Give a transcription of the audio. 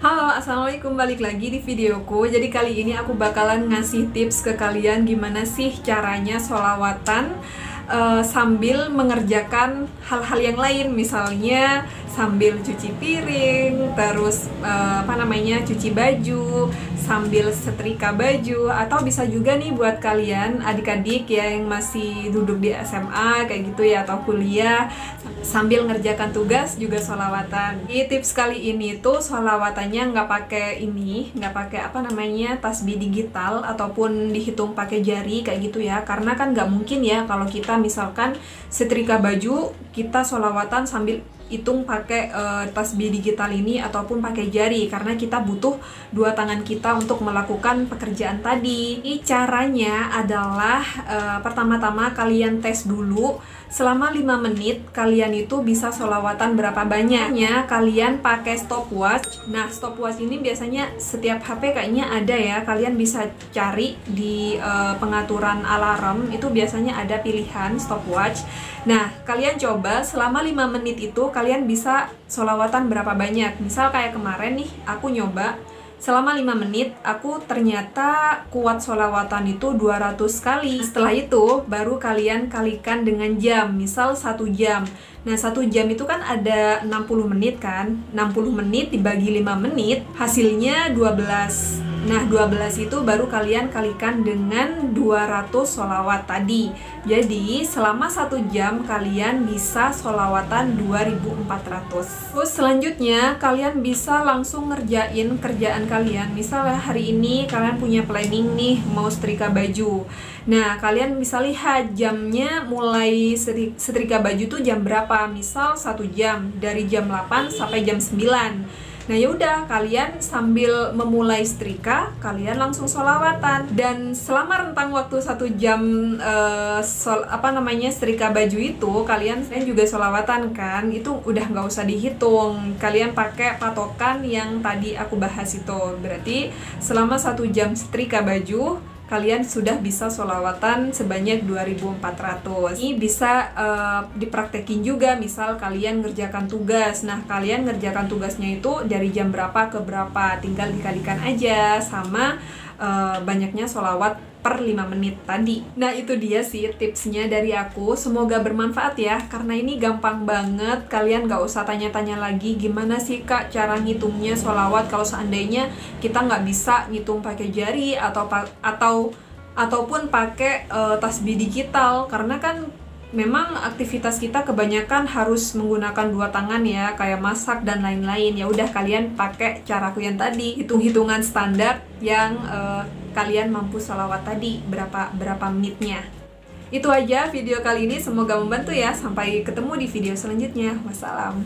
Halo, Assalamualaikum. Balik lagi di videoku. Jadi kali ini aku bakalan ngasih tips ke kalian Gimana sih caranya solawatan uh, Sambil mengerjakan hal-hal yang lain Misalnya sambil cuci piring Terus uh, apa namanya cuci baju Sambil setrika baju Atau bisa juga nih buat kalian Adik-adik yang masih duduk di SMA Kayak gitu ya Atau kuliah sambil ngerjakan tugas juga solawatan. Di tips kali ini tuh solawatannya nggak pakai ini, nggak pakai apa namanya tasbih digital ataupun dihitung pakai jari kayak gitu ya. Karena kan nggak mungkin ya kalau kita misalkan setrika baju kita solawatan sambil hitung pakai uh, tasbih digital ini ataupun pakai jari karena kita butuh dua tangan kita untuk melakukan pekerjaan tadi. Ini caranya adalah uh, pertama-tama kalian tes dulu. Selama 5 menit kalian itu bisa solawatan berapa banyaknya. Kalian pakai stopwatch. Nah stopwatch ini biasanya setiap HP kayaknya ada ya. Kalian bisa cari di uh, pengaturan alarm. Itu biasanya ada pilihan stopwatch. Nah kalian coba selama 5 menit itu kalian bisa solawatan berapa banyak. Misal kayak kemarin nih aku nyoba selama 5 menit aku ternyata kuat solawatan itu 200 kali. Setelah itu baru kalian kalikan dengan jam misal satu jam. Nah satu jam itu kan ada 60 menit kan? 60 menit dibagi 5 menit hasilnya 12 Nah, 12 itu baru kalian kalikan dengan 200 solawat tadi. Jadi, selama satu jam kalian bisa solawatan 2400. Terus selanjutnya, kalian bisa langsung ngerjain kerjaan kalian. Misalnya hari ini kalian punya planning nih, mau setrika baju. Nah, kalian bisa lihat jamnya mulai setrika baju tuh jam berapa. Misal satu jam, dari jam 8 sampai jam 9. Nah yaudah kalian sambil memulai setrika kalian langsung solawatan dan selama rentang waktu satu jam uh, sol, apa namanya setrika baju itu kalian saya juga solawatan kan? Itu udah nggak usah dihitung. Kalian pakai patokan yang tadi aku bahas itu. Berarti selama satu jam setrika baju kalian sudah bisa solawatan sebanyak 2400 ini bisa uh, dipraktekin juga misal kalian ngerjakan tugas. Nah kalian ngerjakan tugasnya itu dari jam berapa ke berapa? Tinggal dikalikan aja sama uh, banyaknya solawat per 5 menit tadi. Nah itu dia sih tipsnya dari aku. Semoga bermanfaat ya, karena ini gampang banget. Kalian gak usah tanya-tanya lagi gimana sih kak cara ngitungnya sholawat kalau seandainya kita nggak bisa ngitung pakai jari atau atau ataupun pakai uh, tasbih digital karena kan memang aktivitas kita kebanyakan harus menggunakan dua tangan ya kayak masak dan lain-lain. Ya udah kalian pakai caraku yang tadi hitung-hitungan standar yang uh, kalian mampu salawat tadi berapa berapa menitnya. Itu aja video kali ini semoga membantu ya. Sampai ketemu di video selanjutnya. Wassalam